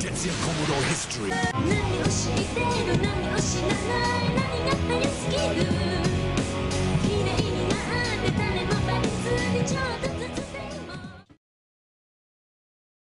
Tetsuya Komodo history.